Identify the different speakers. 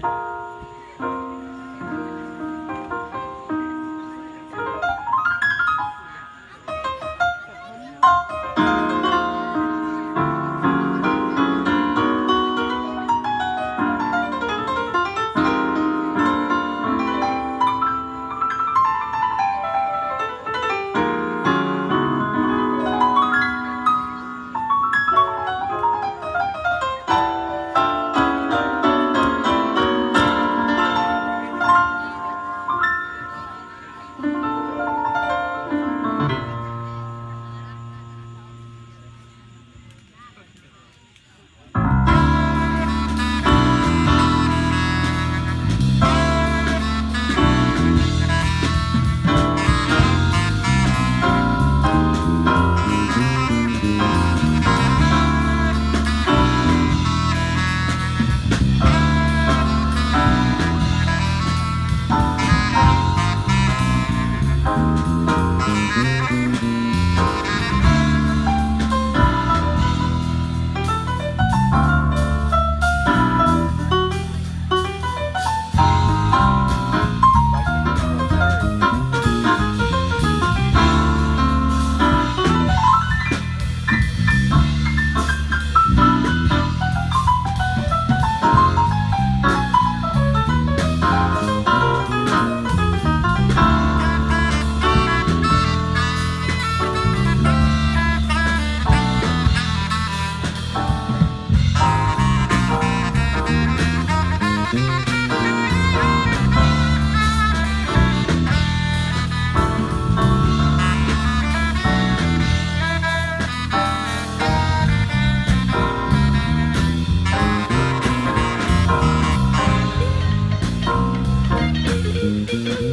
Speaker 1: Thank you. Música uhum. Mm-hmm.